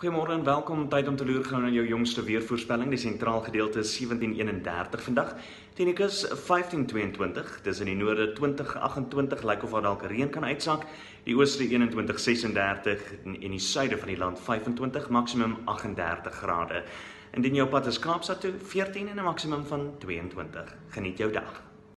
Goeiemôre en welkom tyd om te loer gou na jou jongste weervoorspelling. Die sentraal gedeelte is 1731 vandag. Tenikus 1522. Dis in die noorde 2028 lyk of daar dalk reën kan uitsak. Die ooste 2136 en in die suide van die land 25 maksimum 38 grade. Indien jou pad is Kaapstad toe 14 en 'n maksimum van 22. Geniet jou dag.